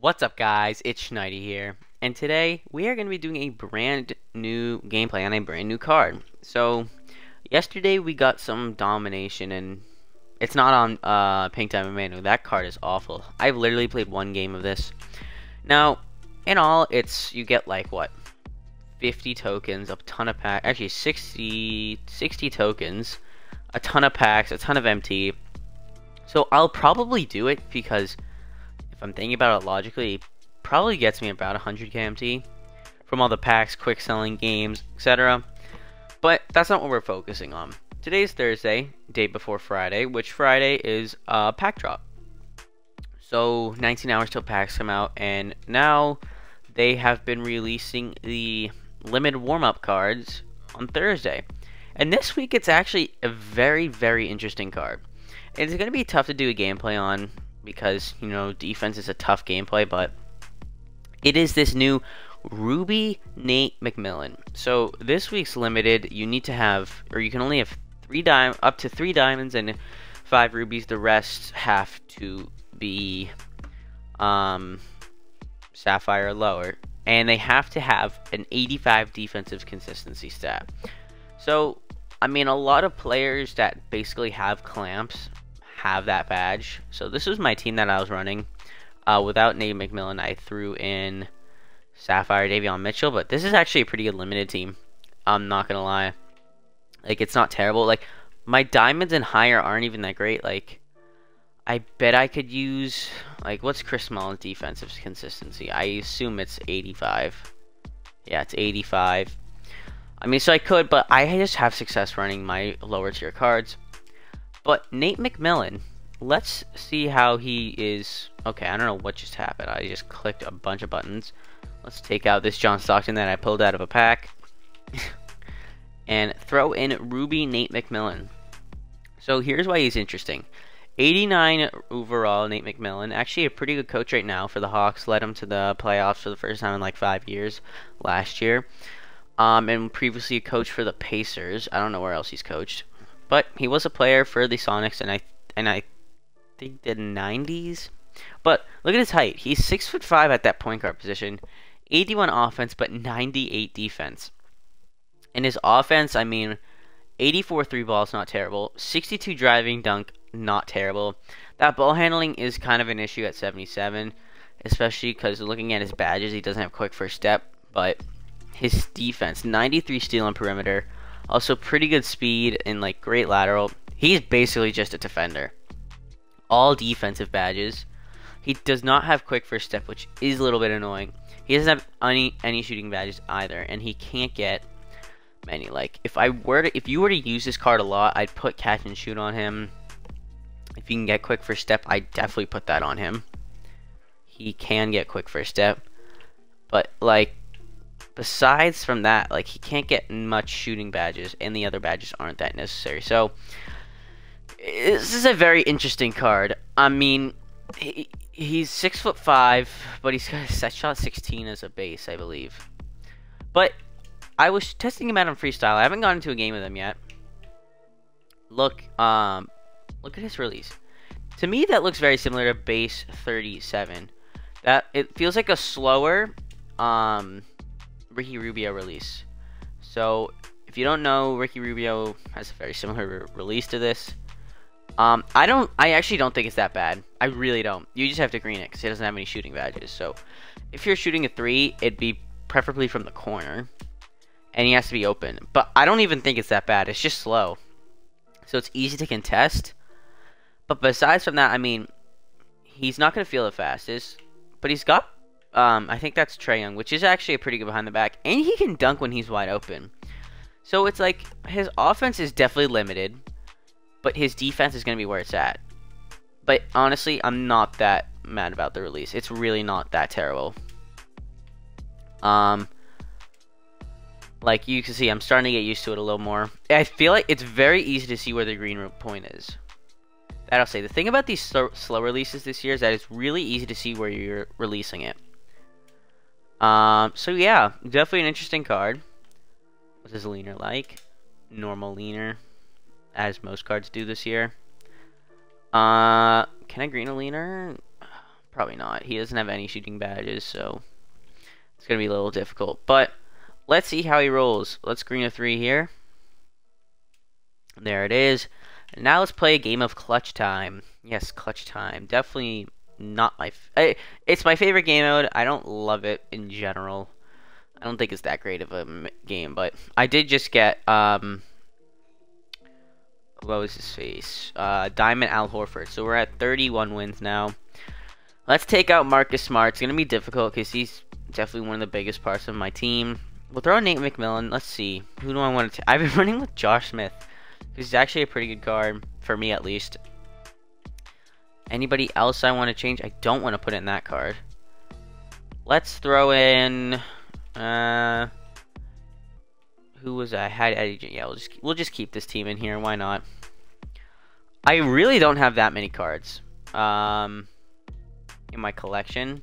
What's up guys, it's Shnidy here, and today we are going to be doing a brand new gameplay on a brand new card. So, yesterday we got some domination, and it's not on uh, Pink Diamond Manu, that card is awful. I've literally played one game of this. Now, in all, it's, you get like, what, 50 tokens, a ton of packs, actually 60, 60 tokens, a ton of packs, a ton of MT. So I'll probably do it because if I'm thinking about it logically, probably gets me about 100 KMT from all the packs, quick selling games, etc. But that's not what we're focusing on. Today's Thursday, day before Friday, which Friday is a pack drop. So 19 hours till packs come out, and now they have been releasing the limited warm-up cards on Thursday. And this week it's actually a very, very interesting card. It's going to be tough to do a gameplay on because, you know, defense is a tough gameplay, but it is this new Ruby Nate McMillan. So this week's limited, you need to have, or you can only have three dime, up to three diamonds and five rubies. The rest have to be um, sapphire or lower, and they have to have an 85 defensive consistency stat. So, I mean, a lot of players that basically have clamps have that badge. So this was my team that I was running. Uh, without Nate McMillan, I threw in Sapphire Davion Mitchell, but this is actually a pretty good limited team. I'm not gonna lie. Like it's not terrible. Like my diamonds and higher aren't even that great. Like I bet I could use like what's Chris Small's defensive consistency? I assume it's 85. Yeah, it's 85. I mean, so I could, but I just have success running my lower tier cards. But Nate McMillan, let's see how he is. Okay, I don't know what just happened. I just clicked a bunch of buttons. Let's take out this John Stockton that I pulled out of a pack. and throw in Ruby Nate McMillan. So here's why he's interesting. 89 overall, Nate McMillan. Actually, a pretty good coach right now for the Hawks. Led them to the playoffs for the first time in like five years last year. Um, and previously a coach for the Pacers. I don't know where else he's coached. But he was a player for the Sonics, and I and I think the 90s. But look at his height. He's six foot five at that point guard position, 81 offense, but 98 defense. In his offense, I mean, 84 three balls, not terrible. 62 driving dunk, not terrible. That ball handling is kind of an issue at 77, especially because looking at his badges, he doesn't have quick first step. But his defense, 93 steal on perimeter, also, pretty good speed and like great lateral. He's basically just a defender. All defensive badges. He does not have quick first step, which is a little bit annoying. He doesn't have any any shooting badges either, and he can't get many. Like if I were to, if you were to use this card a lot, I'd put catch and shoot on him. If you can get quick first step, I definitely put that on him. He can get quick first step, but like besides from that, like he can't get much shooting badges, and the other badges aren't that necessary. So this is a very interesting card. I mean, he, he's six foot five, but he's got a set shot 16 as a base, I believe. But I was testing him out on freestyle. I haven't gotten into a game with him yet. Look, um, look at his release. To me, that looks very similar to base 37. That it feels like a slower, um, Ricky Rubio release. So, if you don't know, Ricky Rubio has a very similar re release to this. Um, I don't, I actually don't think it's that bad. I really don't. You just have to green it because it doesn't have any shooting badges. So, if you're shooting a three, it'd be preferably from the corner, and he has to be open. But I don't even think it's that bad. It's just slow, so it's easy to contest. But besides from that, I mean, he's not gonna feel the fastest, but he's got um, I think that's Trae Young, which is actually a pretty good behind the back, and he can dunk when he's wide open. So it's like his offense is definitely limited, but his defense is going to be where it's at. But honestly, I'm not that mad about the release. It's really not that terrible. Um, like you can see, I'm starting to get used to it a little more. I feel like it's very easy to see where the green point is. That I'll say. The thing about these slow, slow releases this year is that it's really easy to see where you're releasing it. Um, so yeah, definitely an interesting card. What's his leaner like? Normal leaner, as most cards do this year. Uh, can I green a leaner? Probably not. He doesn't have any shooting badges, so it's going to be a little difficult. But let's see how he rolls. Let's green a three here. There it is. Now let's play a game of clutch time. Yes, clutch time. Definitely not my. it's my favorite game mode. I don't love it in general. I don't think it's that great of a game, but I did just get um. What was his face? Uh, Diamond Al Horford. So we're at 31 wins now. Let's take out Marcus Smart. It's gonna be difficult because he's definitely one of the biggest parts of my team. We'll throw Nate McMillan. Let's see. Who do I want to? I've been running with Josh Smith. He's actually a pretty good card for me at least. Anybody else I want to change? I don't want to put in that card. Let's throw in. Uh, who was I? had Eddie. Yeah, we'll just we'll just keep this team in here. Why not? I really don't have that many cards um, in my collection.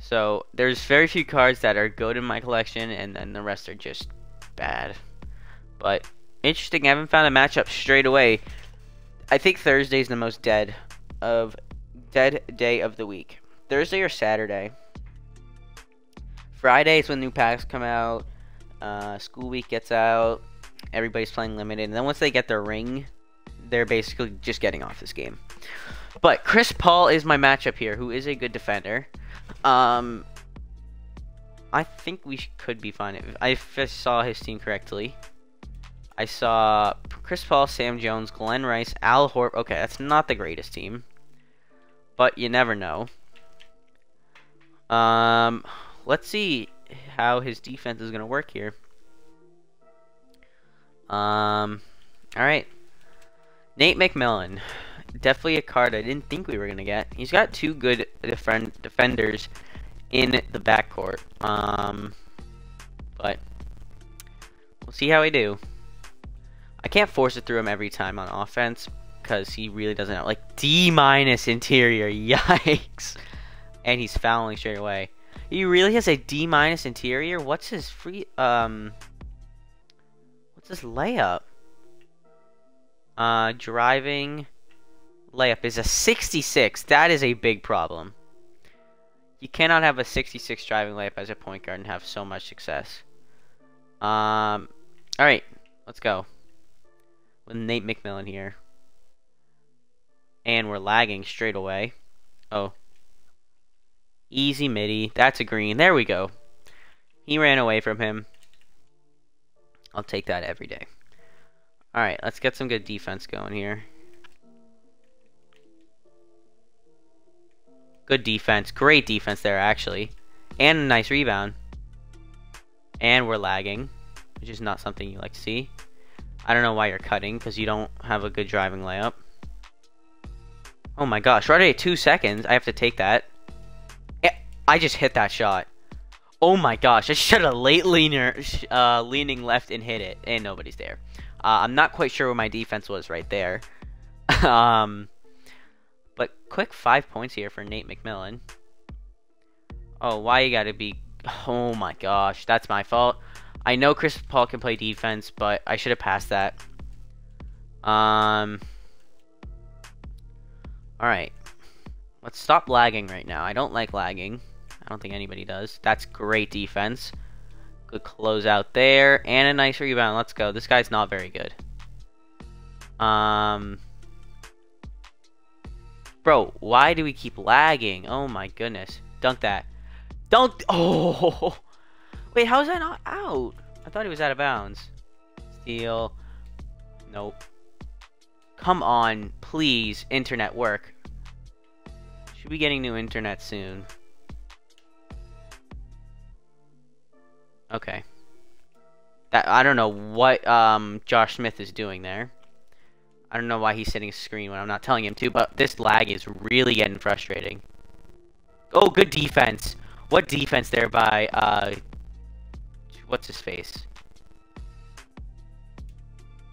So there's very few cards that are good in my collection, and then the rest are just bad. But interesting. I haven't found a matchup straight away. I think Thursday's the most dead of dead day of the week. Thursday or Saturday. Friday is when new packs come out. Uh, school week gets out. Everybody's playing limited, and then once they get their ring, they're basically just getting off this game. But Chris Paul is my matchup here, who is a good defender. Um, I think we could be fine if I saw his team correctly. I saw Chris Paul, Sam Jones, Glen Rice, Al Horp. Okay, that's not the greatest team, but you never know. Um, let's see how his defense is gonna work here. Um, all right, Nate McMillan, definitely a card I didn't think we were gonna get. He's got two good defend defenders in the backcourt. Um, but we'll see how we do. I can't force it through him every time on offense because he really doesn't have like D minus interior. Yikes! And he's fouling straight away. He really has a D minus interior. What's his free um? What's his layup? Uh, driving layup is a 66. That is a big problem. You cannot have a 66 driving layup as a point guard and have so much success. Um, all right, let's go with Nate McMillan here. And we're lagging straight away. Oh. Easy midi. That's a green. There we go. He ran away from him. I'll take that every day. Alright, let's get some good defense going here. Good defense. Great defense there, actually. And a nice rebound. And we're lagging, which is not something you like to see. I don't know why you're cutting, because you don't have a good driving layup. Oh my gosh, right at two seconds, I have to take that. I just hit that shot. Oh my gosh, I should have late leaner, uh, leaning left and hit it, and nobody's there. Uh, I'm not quite sure where my defense was right there. um, but quick five points here for Nate McMillan. Oh, why you gotta be... Oh my gosh, that's my fault. I know Chris Paul can play defense, but I should have passed that. Um. Alright. Let's stop lagging right now. I don't like lagging. I don't think anybody does. That's great defense. Good close out there. And a nice rebound. Let's go. This guy's not very good. Um. Bro, why do we keep lagging? Oh my goodness. Dunk that. Dunk. Oh. Wait, how is that not out? I thought he was out of bounds. Steal. Nope. Come on, please, internet work. Should be getting new internet soon. Okay. That I don't know what um Josh Smith is doing there. I don't know why he's setting a screen when I'm not telling him to, but this lag is really getting frustrating. Oh, good defense. What defense there by uh what's his face?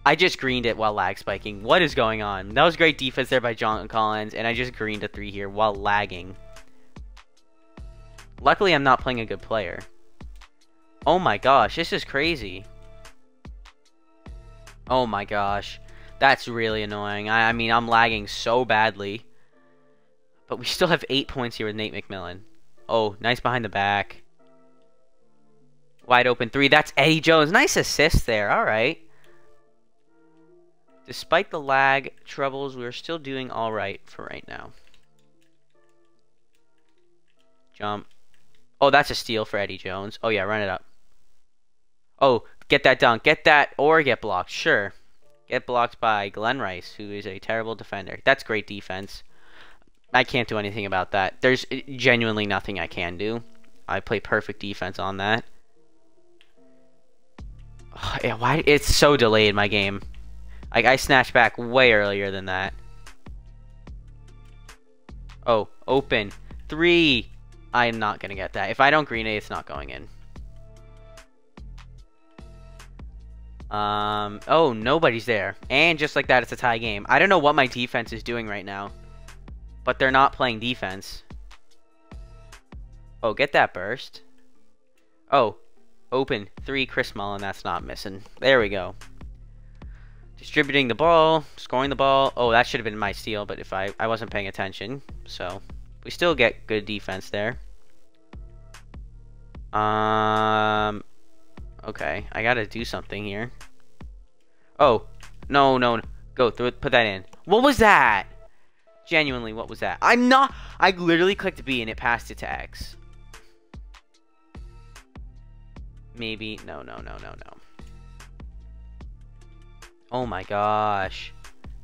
I just greened it while lag spiking. What is going on? That was great defense there by John Collins, and I just greened a three here while lagging. Luckily, I'm not playing a good player. Oh my gosh, this is crazy. Oh my gosh. That's really annoying. I, I mean, I'm lagging so badly. But we still have eight points here with Nate McMillan. Oh, nice behind the back. Wide open three. That's Eddie Jones. Nice assist there. All right. Despite the lag troubles, we're still doing all right for right now. Jump. Oh, that's a steal for Eddie Jones. Oh, yeah, run it up. Oh, get that dunk. Get that or get blocked. Sure. Get blocked by Glen Rice, who is a terrible defender. That's great defense. I can't do anything about that. There's eh, genuinely nothing I can do. I play perfect defense on that. Oh, yeah, why? It's so delayed, my game. Like, I snatched back way earlier than that. Oh, open. Three. I'm not going to get that. If I don't green it, it's not going in. Um, oh, nobody's there. And just like that, it's a tie game. I don't know what my defense is doing right now. But they're not playing defense. Oh, get that burst. Oh, open. Three, Chris Mullin. That's not missing. There we go. Distributing the ball, scoring the ball. Oh, that should have been my steal, but if I, I wasn't paying attention. So, we still get good defense there. Um, okay, I gotta do something here. Oh, no, no, no. go through it, put that in. What was that? Genuinely, what was that? I'm not, I literally clicked B and it passed it to X. Maybe, no, no, no, no, no. Oh my gosh.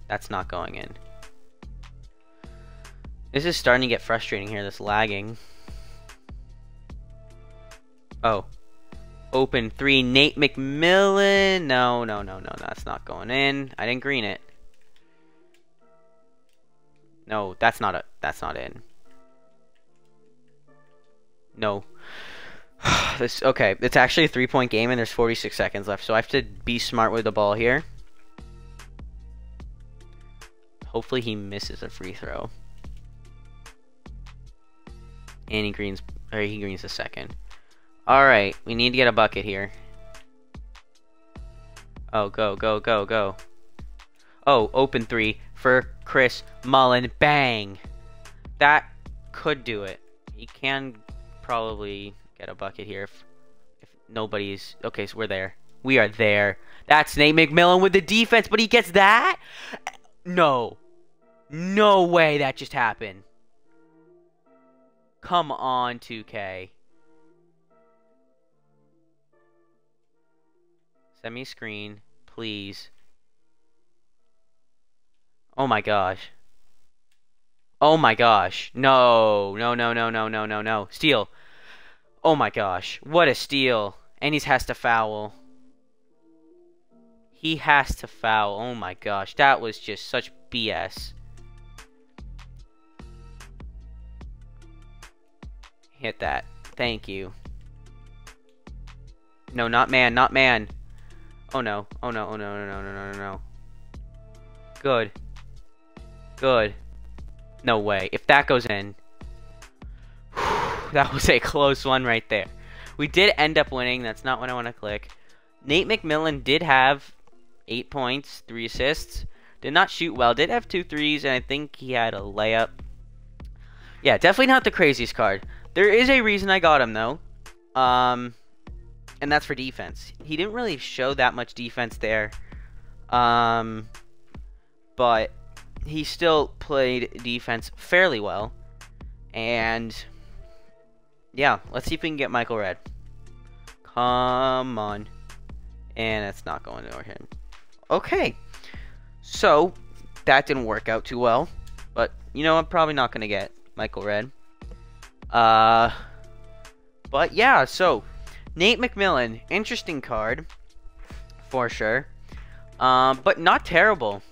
That's not going in. This is starting to get frustrating here, this lagging. Oh. Open three, Nate McMillan. No, no, no, no, that's not going in. I didn't green it. No, that's not a that's not in. No. this okay, it's actually a three-point game and there's 46 seconds left, so I have to be smart with the ball here. Hopefully he misses a free throw. And he greens, or he greens a second. Alright, we need to get a bucket here. Oh, go, go, go, go. Oh, open three for Chris Mullin. Bang! That could do it. He can probably get a bucket here if, if nobody's... Okay, so we're there. We are there. That's Nate McMillan with the defense, but he gets that? No. No way that just happened. Come on, 2K. Send me a screen, please. Oh my gosh. Oh my gosh. No. No, no, no, no, no, no, no. Steal. Oh my gosh. What a steal. And he has to foul. He has to foul. Oh my gosh. That was just such BS. Hit that. Thank you. No, not man, not man. Oh no. Oh no, oh no, no, no, no, no, no. Good. Good. No way. If that goes in. that was a close one right there. We did end up winning. That's not what I want to click. Nate McMillan did have eight points, three assists. Did not shoot well. Did have two threes, and I think he had a layup. Yeah, definitely not the craziest card. There is a reason I got him, though. Um, and that's for defense. He didn't really show that much defense there. Um, but he still played defense fairly well. And, yeah, let's see if we can get Michael Redd. Come on. And it's not going over him. Okay. So, that didn't work out too well. But, you know, I'm probably not going to get Michael Redd. Uh, but, yeah, so, Nate McMillan, interesting card. For sure. Um, but not terrible.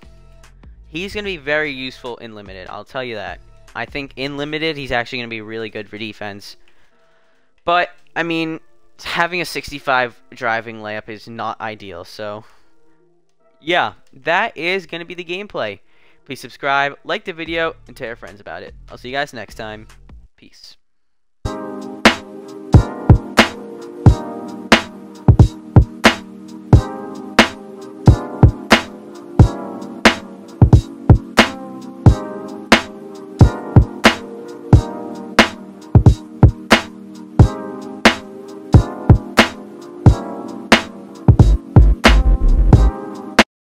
He's going to be very useful in Limited, I'll tell you that. I think in Limited, he's actually going to be really good for defense. But, I mean, having a 65 driving layup is not ideal, so yeah, that is going to be the gameplay. Please subscribe, like the video, and tell your friends about it. I'll see you guys next time. Peace.